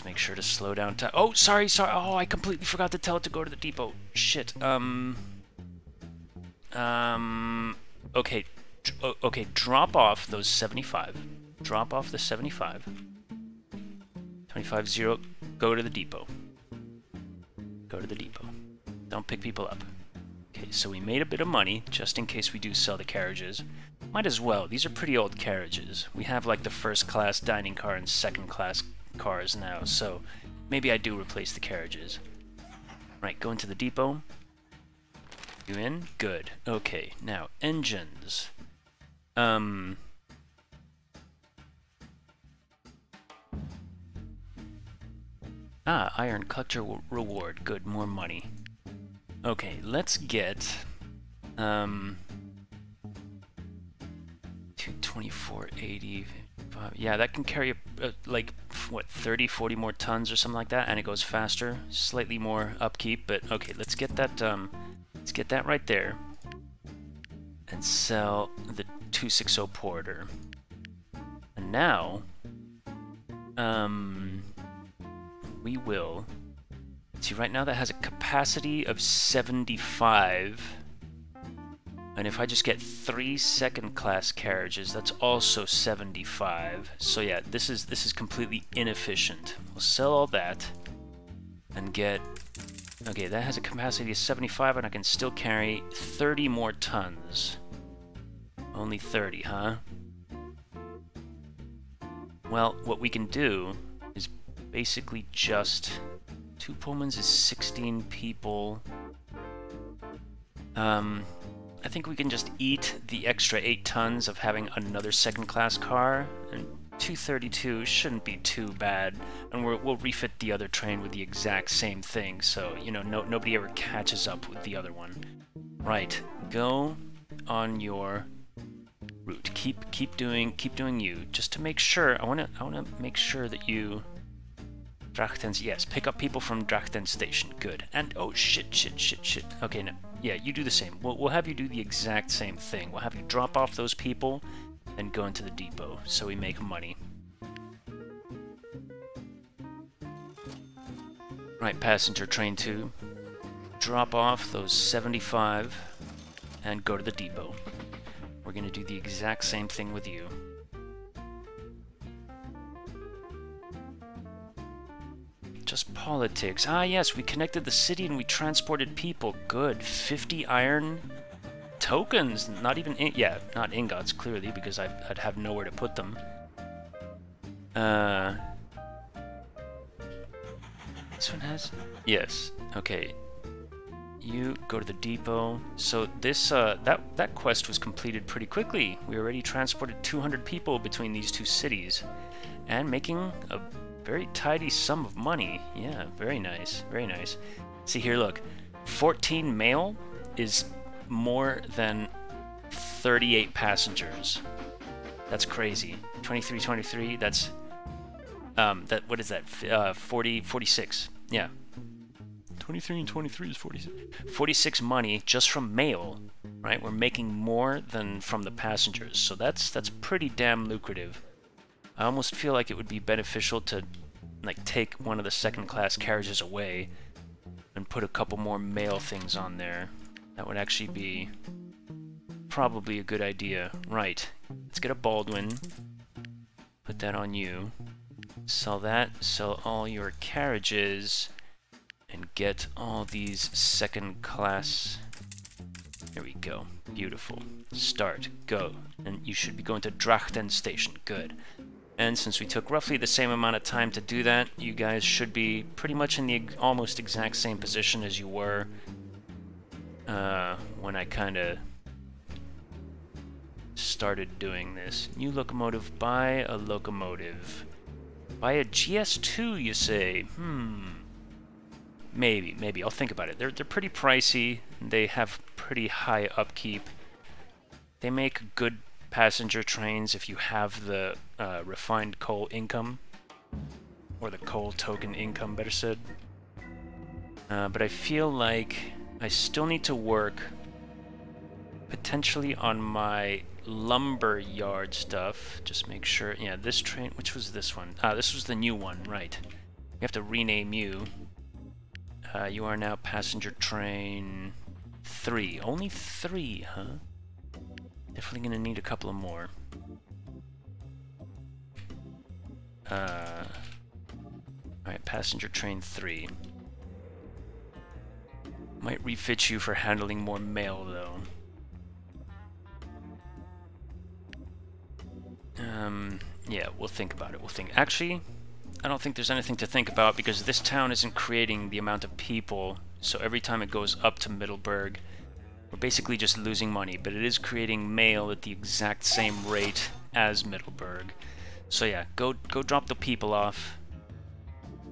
Let's make sure to slow down time. Oh, sorry, sorry. Oh, I completely forgot to tell it to go to the depot. Shit. Um. Um. Okay. okay, drop off those 75. Drop off the 75. 25 0. Go to the depot. Go to the depot. Don't pick people up. Okay, so we made a bit of money, just in case we do sell the carriages. Might as well. These are pretty old carriages. We have like the first class dining car and second class cars now, so maybe I do replace the carriages. Right, go into the depot. You in? Good. Okay, now engines. Um. Ah, Iron Collector reward. Good, more money. Okay, let's get... Um... 224.80... Yeah, that can carry, a, like, what, 30, 40 more tons or something like that, and it goes faster. Slightly more upkeep, but okay, let's get that, um... Let's get that right there. And sell the 260 Porter. And now... Um... We will See, right now that has a capacity of 75. And if I just get three second class carriages, that's also 75. So yeah, this is this is completely inefficient. We'll sell all that and get Okay, that has a capacity of 75 and I can still carry 30 more tons. Only 30, huh? Well, what we can do is basically just Two Pullmans is 16 people. Um, I think we can just eat the extra 8 tons of having another second class car, and 232 shouldn't be too bad, and we will refit the other train with the exact same thing, so, you know, no, nobody ever catches up with the other one. Right, go on your route. Keep keep doing keep doing you, just to make sure. I wanna I wanna make sure that you Drachten, yes, pick up people from Drachten Station. Good. And, oh, shit, shit, shit, shit. Okay, no. Yeah, you do the same. We'll, we'll have you do the exact same thing. We'll have you drop off those people and go into the depot so we make money. Right, passenger train 2. Drop off those 75 and go to the depot. We're going to do the exact same thing with you. Just politics. Ah, yes, we connected the city and we transported people. Good. 50 iron tokens. Not even, in yeah, not ingots, clearly, because I'd, I'd have nowhere to put them. Uh, this one has, yes, okay. You go to the depot. So this, uh, that, that quest was completed pretty quickly. We already transported 200 people between these two cities and making a very tidy sum of money. Yeah, very nice. Very nice. See here, look. 14 mail is more than 38 passengers. That's crazy. 23, 23, that's... Um, that, what is that? Uh, 40, 46. Yeah. 23 and 23 is 46. 46 money just from mail, right? We're making more than from the passengers. So that's, that's pretty damn lucrative. I almost feel like it would be beneficial to like take one of the second class carriages away and put a couple more mail things on there. That would actually be probably a good idea. Right, let's get a Baldwin, put that on you, sell that, sell all your carriages, and get all these second class there we go. Beautiful. Start. Go. And you should be going to Drachten Station. Good. And since we took roughly the same amount of time to do that, you guys should be pretty much in the almost exact same position as you were uh, when I kind of started doing this. New locomotive, buy a locomotive. Buy a GS2, you say? Hmm. Maybe, maybe. I'll think about it. They're, they're pretty pricey. They have pretty high upkeep. They make good passenger trains if you have the uh, refined coal income, or the coal token income, better said. Uh, but I feel like I still need to work potentially on my lumber yard stuff. Just make sure, yeah, this train, which was this one? Ah, this was the new one, right. We have to rename you. Uh, you are now passenger train three. Only three, huh? Definitely gonna need a couple of more. Uh, Alright, passenger train three. Might refit you for handling more mail, though. Um, yeah, we'll think about it. We'll think. Actually, I don't think there's anything to think about because this town isn't creating the amount of people. So every time it goes up to Middelburg, we're basically just losing money. But it is creating mail at the exact same rate as Middelburg. So yeah, go go drop the people off.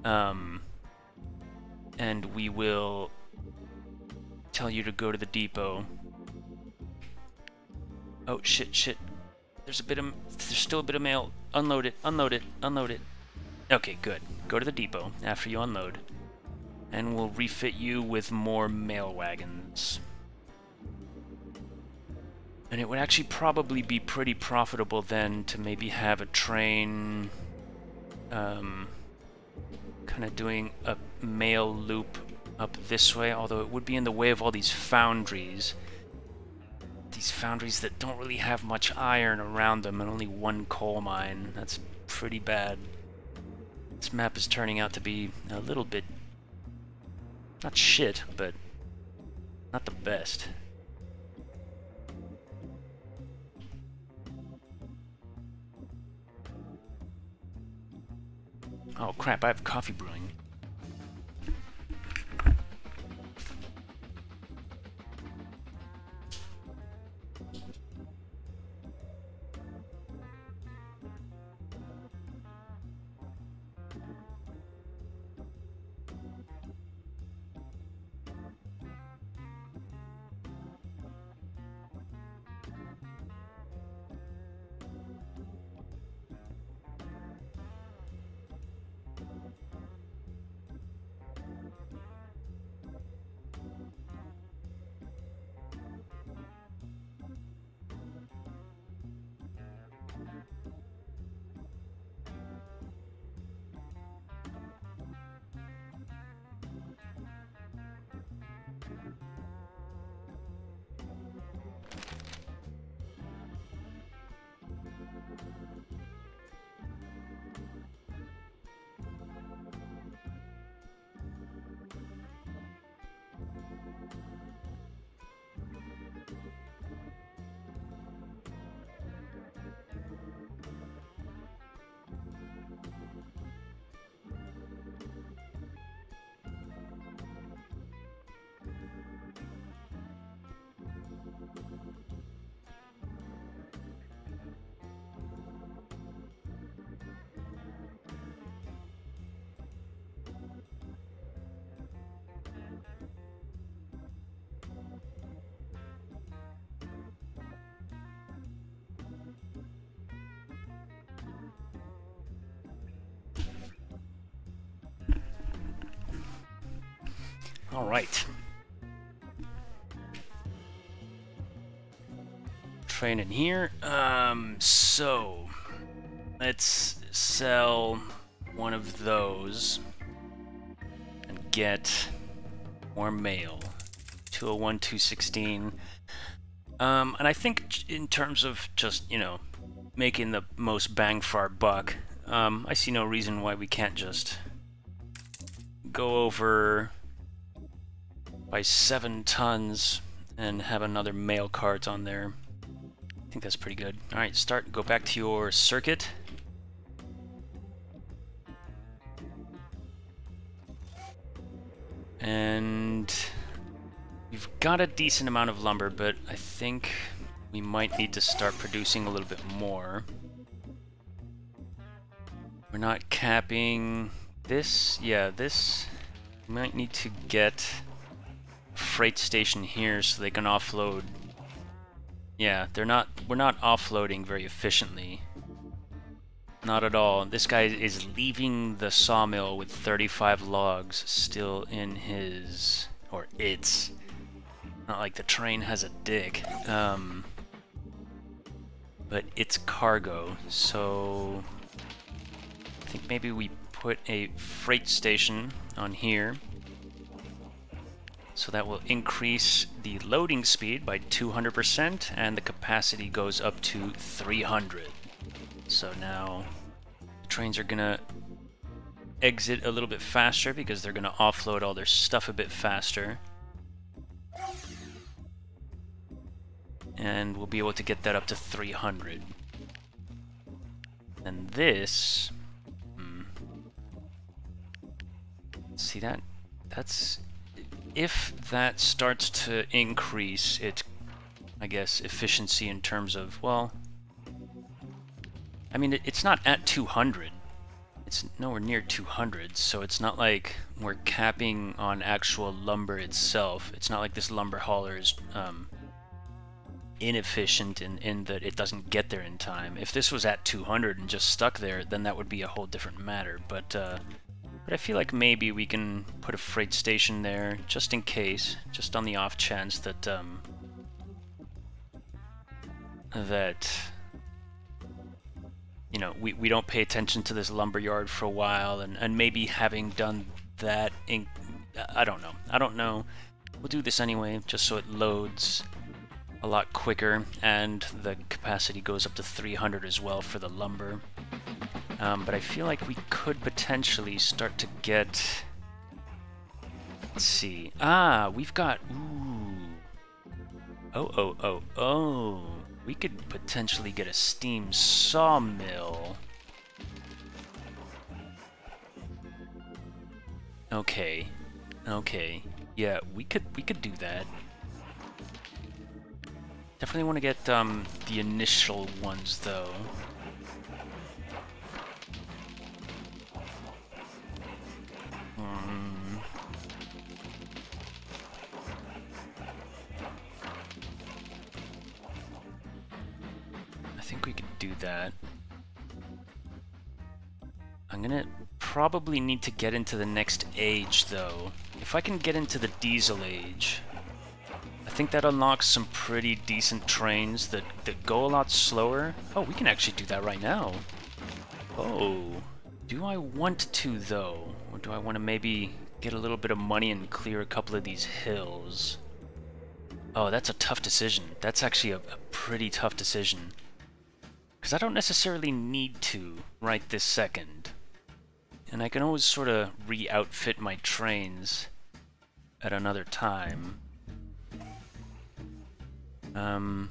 Um, and we will tell you to go to the depot. Oh shit, shit. There's a bit of there's still a bit of mail. Unload it, unload it, unload it. Okay, good. Go to the depot after you unload. And we'll refit you with more mail wagons. And it would actually probably be pretty profitable then to maybe have a train um, kind of doing a mail loop up this way, although it would be in the way of all these foundries. These foundries that don't really have much iron around them and only one coal mine. That's pretty bad. This map is turning out to be a little bit... not shit, but not the best. Oh crap, I have coffee brewing. All right. Train in here. Um, so let's sell one of those and get more mail. 201, 216. Um, and I think in terms of just, you know, making the most bang for our buck, um, I see no reason why we can't just go over by seven tons and have another mail cart on there. I think that's pretty good. Alright, start, go back to your circuit. And we've got a decent amount of lumber, but I think we might need to start producing a little bit more. We're not capping this. Yeah, this we might need to get freight station here so they can offload. Yeah, they're not, we're not offloading very efficiently. Not at all. This guy is leaving the sawmill with 35 logs still in his, or its. Not like the train has a dick. Um, but it's cargo, so I think maybe we put a freight station on here. So that will increase the loading speed by 200% and the capacity goes up to 300. So now trains are gonna exit a little bit faster because they're gonna offload all their stuff a bit faster. And we'll be able to get that up to 300. And this... Hmm, see that? That's if that starts to increase its, I guess, efficiency in terms of, well, I mean, it, it's not at 200. It's nowhere near 200, so it's not like we're capping on actual lumber itself. It's not like this lumber hauler is um, inefficient in, in that it doesn't get there in time. If this was at 200 and just stuck there, then that would be a whole different matter. But uh, but I feel like maybe we can put a freight station there, just in case, just on the off chance that, um, that, you know, we, we don't pay attention to this lumber yard for a while, and, and maybe having done that, in, I don't know, I don't know. We'll do this anyway, just so it loads a lot quicker, and the capacity goes up to 300 as well for the lumber. Um, but I feel like we could potentially start to get... Let's see. Ah, we've got... Ooh. Oh, oh, oh, oh. We could potentially get a steam sawmill. Okay. Okay. Yeah, we could we could do that. Definitely want to get um, the initial ones though. That. I'm gonna probably need to get into the next age, though. If I can get into the diesel age, I think that unlocks some pretty decent trains that, that go a lot slower. Oh, we can actually do that right now. Oh, do I want to, though? Or do I want to maybe get a little bit of money and clear a couple of these hills? Oh, that's a tough decision. That's actually a, a pretty tough decision. Because I don't necessarily need to right this second. And I can always sort of re-outfit my trains at another time. Um,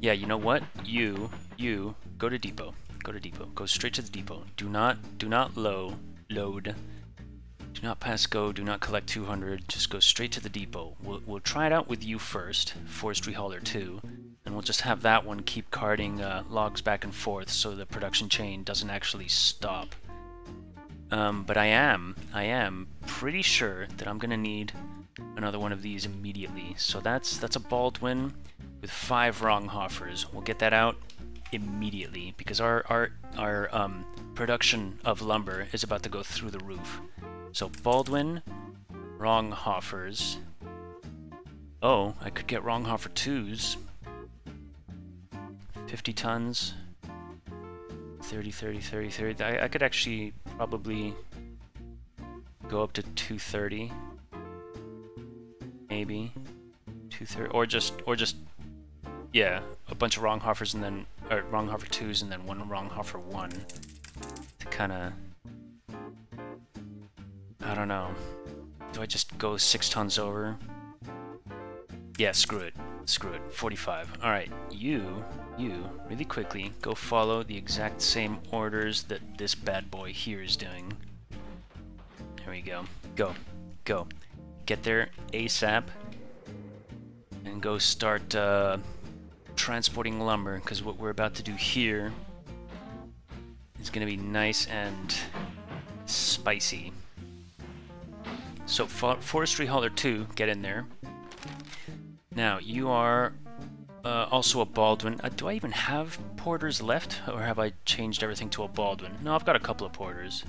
yeah, you know what? You, you, go to depot. Go to depot. Go straight to the depot. Do not, do not low, load. Do not pass go, do not collect 200, just go straight to the depot. We'll, we'll try it out with you first, Forestry Hauler 2, and we'll just have that one keep carting uh, logs back and forth so the production chain doesn't actually stop. Um, but I am, I am pretty sure that I'm gonna need another one of these immediately. So that's that's a Baldwin with five Ronghoffers. We'll get that out immediately because our our our um, production of lumber is about to go through the roof. So Baldwin, Ronghoffers. Oh, I could get Ronghoffer 2s. 50 tons. 30, 30, 30, 30. I, I could actually probably go up to 230. Maybe. 230. Or just, or just, yeah, a bunch of Ronghoffers and then, or Ronghoffer 2s and then one Ronghoffer 1. To kind of I don't know. Do I just go six tons over? Yeah, screw it. Screw it. 45. Alright, you, you, really quickly, go follow the exact same orders that this bad boy here is doing. There we go. Go. Go. Get there ASAP. And go start uh, transporting lumber, because what we're about to do here is going to be nice and spicy. So Forestry Hauler 2, get in there. Now, you are uh, also a Baldwin. Uh, do I even have porters left? Or have I changed everything to a Baldwin? No, I've got a couple of porters.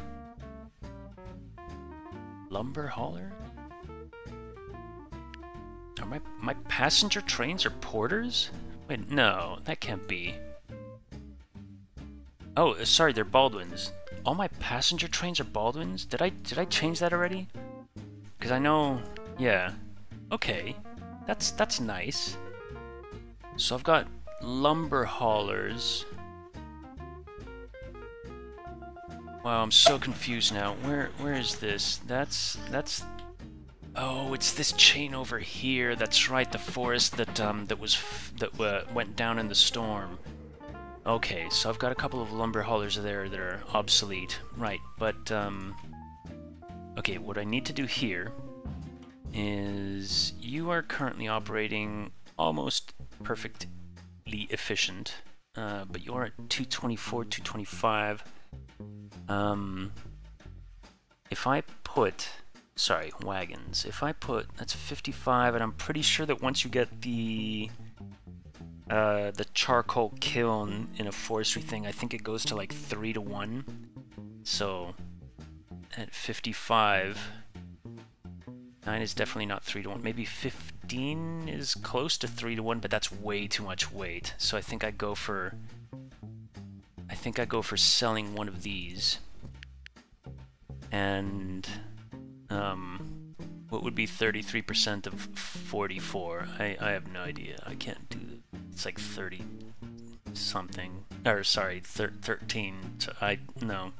Lumber hauler? Are my, my passenger trains are porters? Wait, no, that can't be. Oh, sorry, they're Baldwins. all my passenger trains are Baldwins? Did I did I change that already? Because I know, yeah. Okay, that's that's nice. So I've got lumber haulers. Wow, I'm so confused now. Where where is this? That's that's Oh, it's this chain over here. That's right, the forest that um that was that uh, went down in the storm. Okay, so I've got a couple of lumber haulers there that are obsolete. Right, but um Okay, what I need to do here is you are currently operating almost perfectly efficient, uh, but you're at 224, 225. Um, if I put, sorry, wagons, if I put, that's 55, and I'm pretty sure that once you get the uh, the charcoal kiln in a forestry thing, I think it goes to like 3 to 1. So, at 55, 9 is definitely not 3 to 1. Maybe 15 is close to 3 to 1, but that's way too much weight. So I think I go for... I think I go for selling one of these. And... Um, what would be 33% of 44? I, I have no idea. I can't do... It's like 30 something. Or, sorry, thir 13. So I... No.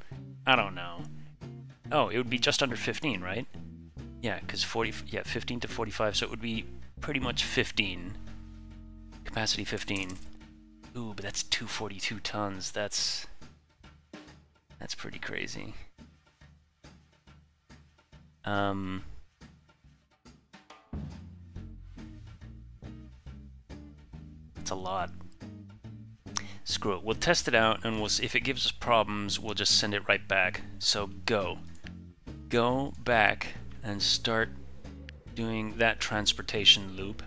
I don't know. Oh, it would be just under 15, right? Yeah, because 40, yeah, 15 to 45, so it would be pretty much 15. Capacity 15. Ooh, but that's 242 tons. That's that's pretty crazy. Um. It's a lot. Screw it. We'll test it out, and we'll see if it gives us problems. We'll just send it right back. So go, go back and start doing that transportation loop.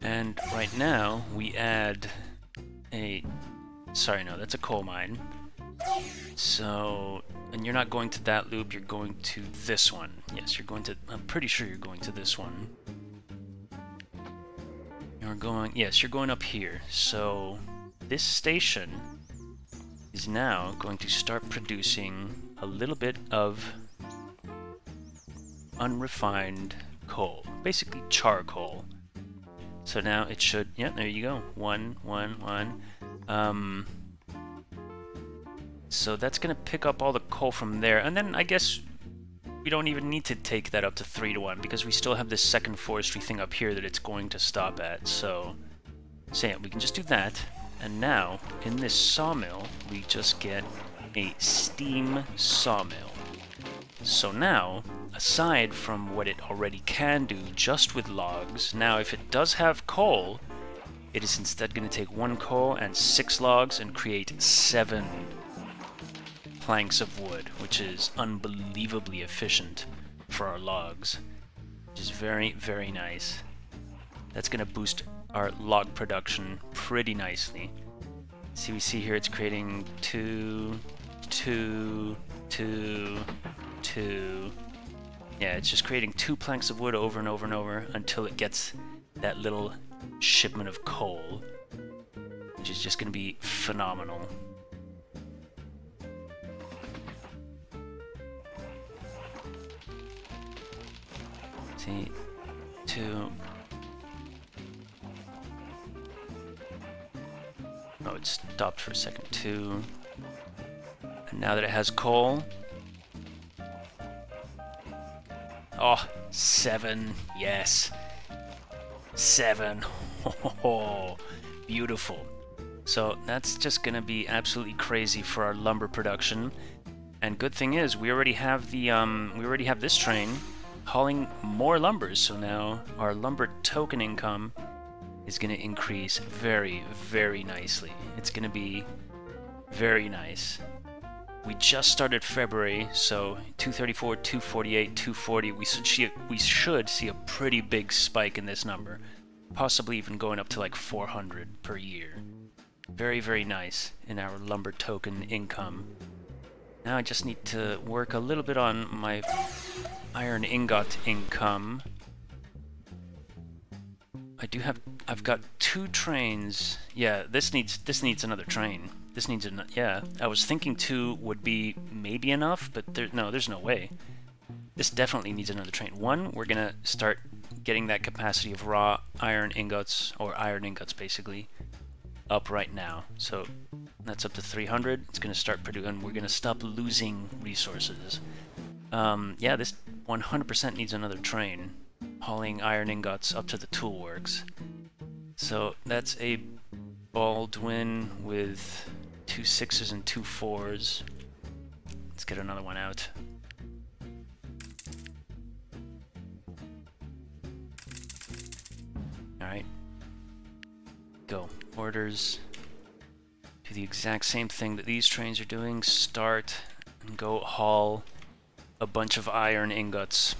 And right now we add a, sorry no, that's a coal mine. So, and you're not going to that loop, you're going to this one. Yes, you're going to, I'm pretty sure you're going to this one. You're going, yes, you're going up here. So, this station is now going to start producing a little bit of unrefined coal, basically charcoal. So now it should, yeah, there you go, one, one, one. Um, so that's going to pick up all the coal from there, and then I guess we don't even need to take that up to 3 to 1, because we still have this second forestry thing up here that it's going to stop at, so... So yeah, we can just do that, and now, in this sawmill, we just get a steam sawmill. So now, aside from what it already can do just with logs, now if it does have coal, it is instead going to take one coal and six logs and create seven planks of wood, which is unbelievably efficient for our logs, which is very, very nice. That's going to boost our log production pretty nicely. See, we see here it's creating two, two, two, two. Yeah, it's just creating two planks of wood over and over and over until it gets that little shipment of coal, which is just going to be phenomenal. See, two. Oh, it stopped for a second. Two. And now that it has coal, Oh, seven. Yes. Seven. Oh, beautiful. So that's just going to be absolutely crazy for our lumber production. And good thing is, we already have the um, we already have this train hauling more lumbers. So now our lumber token income is going to increase very, very nicely. It's going to be very nice. We just started February, so 234, 248, 240. We should see we should see a pretty big spike in this number, possibly even going up to like 400 per year. Very, very nice in our lumber token income. Now I just need to work a little bit on my iron ingot income. I do have I've got two trains. Yeah, this needs this needs another train. This needs a yeah. I was thinking two would be maybe enough, but there no, there's no way. This definitely needs another train. One, we're gonna start getting that capacity of raw iron ingots or iron ingots basically up right now. So that's up to 300. It's gonna start producing. We're gonna stop losing resources. Um, yeah, this 100% needs another train hauling iron ingots up to the tool works. So that's a Baldwin with two sixes and two fours. Let's get another one out. Alright. Go. Orders. Do the exact same thing that these trains are doing. Start and go haul a bunch of iron ingots.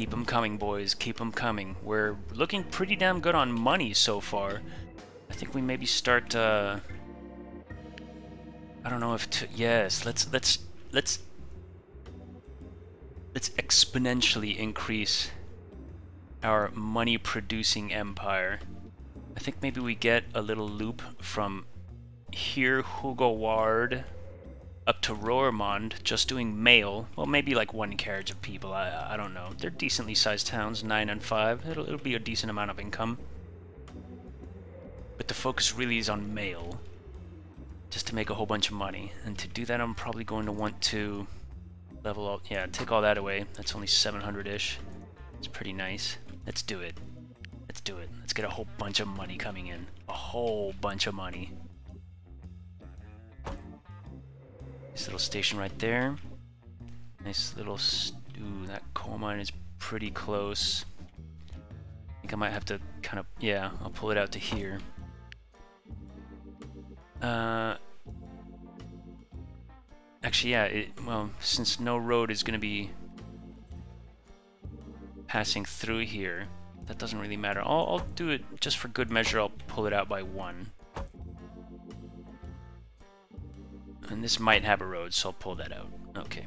Keep them coming, boys. Keep them coming. We're looking pretty damn good on money so far. I think we maybe start. Uh, I don't know if. Yes, let's let's let's let's exponentially increase our money-producing empire. I think maybe we get a little loop from here, Hugo Ward, up to Roermond, just doing mail. Well, maybe like one carriage of people. I I don't know. They're decently sized towns, nine and five. It'll it'll be a decent amount of income but the focus really is on mail, just to make a whole bunch of money. And to do that, I'm probably going to want to level up. Yeah, take all that away. That's only 700-ish. It's pretty nice. Let's do it. Let's do it. Let's get a whole bunch of money coming in. A whole bunch of money. This little station right there. Nice little... Ooh, that coal mine is pretty close. I think I might have to kind of... Yeah, I'll pull it out to here. Uh, actually, yeah, it, well, since no road is going to be passing through here, that doesn't really matter. I'll, I'll do it just for good measure, I'll pull it out by one. And this might have a road, so I'll pull that out. Okay.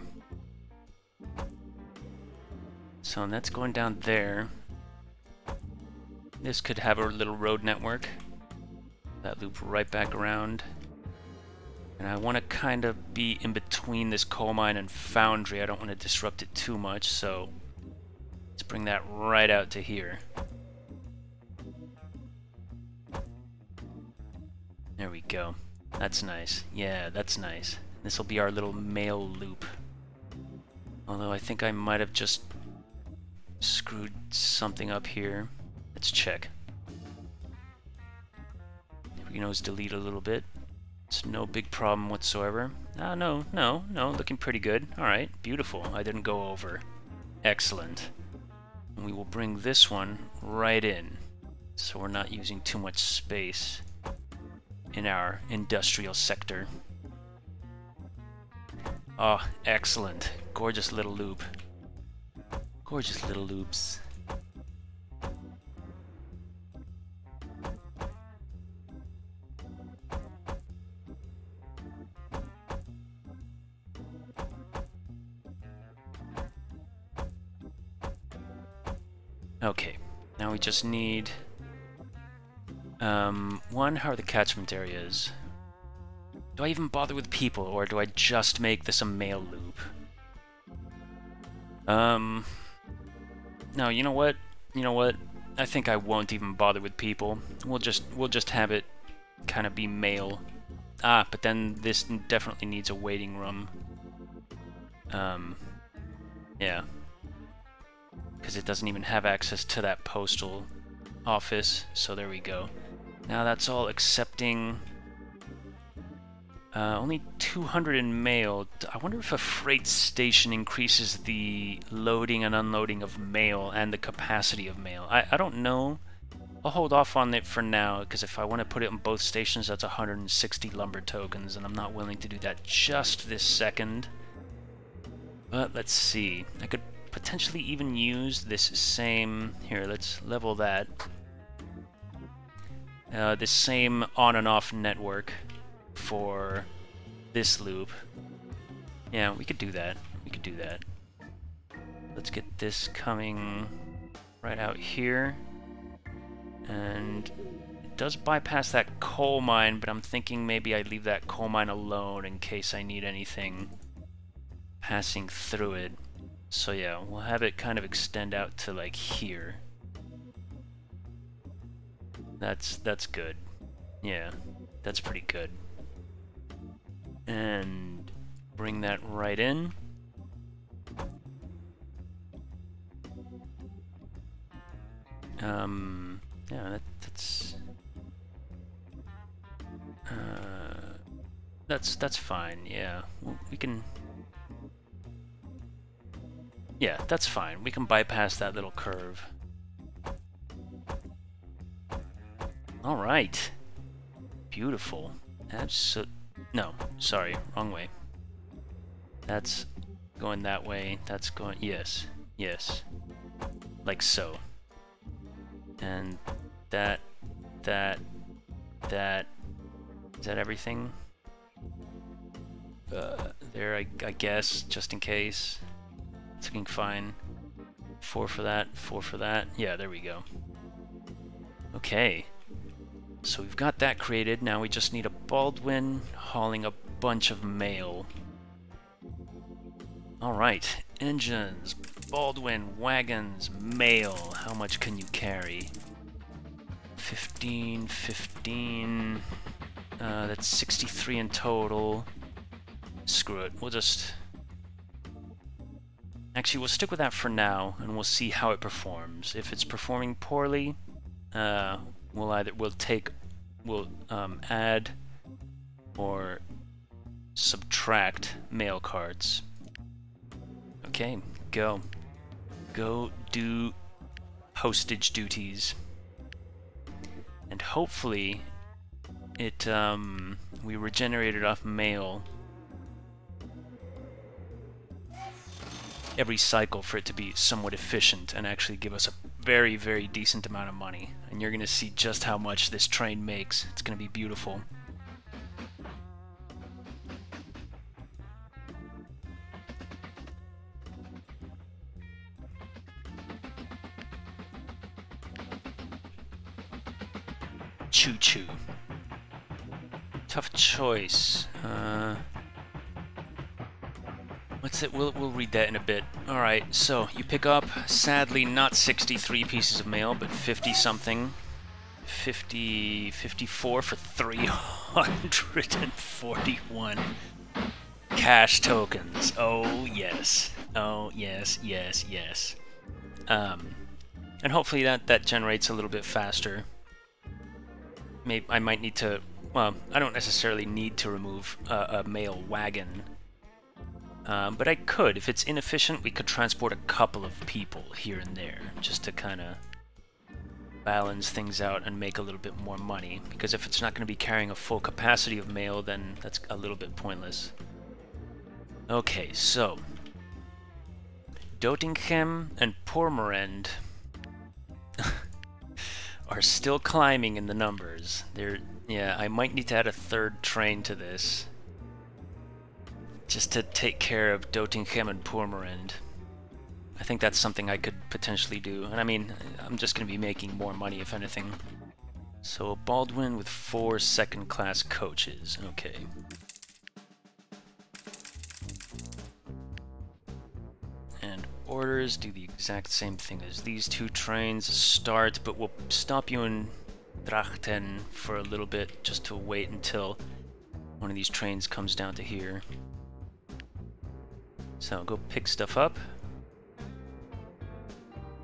So that's going down there. This could have a little road network that loop right back around. And I want to kind of be in between this coal mine and foundry. I don't want to disrupt it too much, so let's bring that right out to here. There we go. That's nice. Yeah, that's nice. This will be our little mail loop. Although I think I might have just screwed something up here. Let's check We can always delete a little bit. It's no big problem whatsoever. Ah, no, no, no, looking pretty good. Alright, beautiful. I didn't go over. Excellent. And we will bring this one right in, so we're not using too much space in our industrial sector. Oh, excellent. Gorgeous little loop. Gorgeous little loops. Okay, now we just need um, one, how are the catchment areas? Do I even bother with people, or do I just make this a mail loop? Um, no, you know what? You know what? I think I won't even bother with people. We'll just we'll just have it kind of be mail. Ah, but then this definitely needs a waiting room. Um, yeah because it doesn't even have access to that postal office. So there we go. Now that's all accepting. Uh, only 200 in mail. I wonder if a freight station increases the loading and unloading of mail and the capacity of mail. I, I don't know. I'll hold off on it for now, because if I want to put it on both stations, that's 160 lumber tokens, and I'm not willing to do that just this second. But let's see. I could potentially even use this same... Here, let's level that. Uh, this same on and off network for this loop. Yeah, we could do that. We could do that. Let's get this coming right out here. And it does bypass that coal mine, but I'm thinking maybe I leave that coal mine alone in case I need anything passing through it. So yeah, we'll have it kind of extend out to like here. That's that's good. Yeah, that's pretty good. And bring that right in. Um, yeah, that, that's uh, that's that's fine. Yeah, we can. Yeah, that's fine. We can bypass that little curve. All right. Beautiful. That's. No, sorry, wrong way. That's going that way. That's going. Yes, yes. Like so and that, that, that, is that everything? Uh, there, I, I guess, just in case. It's looking fine. Four for that, four for that. Yeah, there we go. Okay. So we've got that created. Now we just need a Baldwin hauling a bunch of mail. Alright, engines, Baldwin, wagons, mail. How much can you carry? 15, 15. Uh, that's 63 in total. Screw it. We'll just... Actually, we'll stick with that for now, and we'll see how it performs. If it's performing poorly, uh, we'll either we'll take, we'll um, add or subtract mail cards. Okay, go go do postage duties. And hopefully it um, we regenerated off mail every cycle for it to be somewhat efficient and actually give us a very, very decent amount of money. And you're going to see just how much this train makes. It's going to be beautiful. Choo Choo. Tough choice. Uh, what's it? We'll, we'll read that in a bit. Alright, so you pick up, sadly, not 63 pieces of mail, but 50 something. 50, 54 for 341 cash tokens. Oh, yes. Oh, yes, yes, yes. Um, and hopefully that, that generates a little bit faster maybe I might need to. Well, I don't necessarily need to remove a, a mail wagon, um, but I could. If it's inefficient, we could transport a couple of people here and there, just to kind of balance things out and make a little bit more money. Because if it's not going to be carrying a full capacity of mail, then that's a little bit pointless. Okay, so Doetinchem and Purmerend are still climbing in the numbers. They're, yeah, I might need to add a third train to this. Just to take care of Doetinchem and Purmerend. I think that's something I could potentially do. And I mean, I'm just going to be making more money if anything. So Baldwin with four second-class coaches. Okay. And orders do the exact same thing as these two trains start, but we'll stop you in Drachten for a little bit just to wait until one of these trains comes down to here. So go pick stuff up.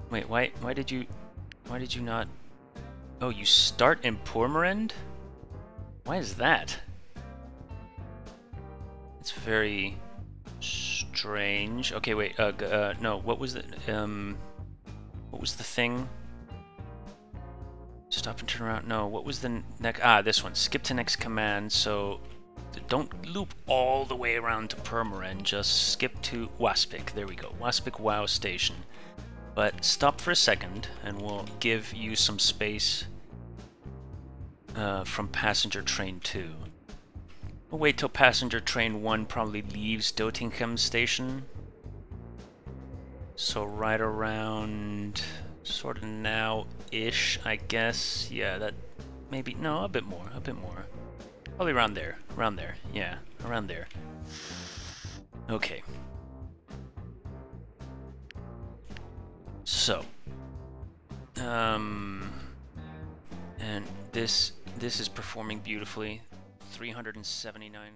Wait, why why did you why did you not Oh, you start in Purmerend? Why is that? It's very strange. Okay, wait. Uh, uh, no. What was the um? What was the thing? Stop and turn around. No. What was the next? Ah, this one. Skip to next command. So don't loop all the way around to Purmerend. Just skip to Waspik. There we go. Waspik WoW Station. But stop for a second, and we'll give you some space uh, from passenger train 2. We'll wait till passenger train 1 probably leaves Doetinchem station. So right around sort of now-ish, I guess. Yeah, that maybe, no, a bit more, a bit more. Probably around there, around there, yeah, around there. Okay. So, um, and this this is performing beautifully. 379